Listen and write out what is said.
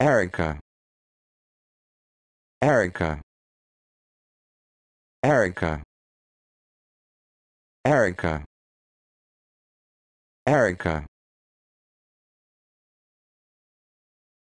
Erica. Erica. Erica. Erica. Erica.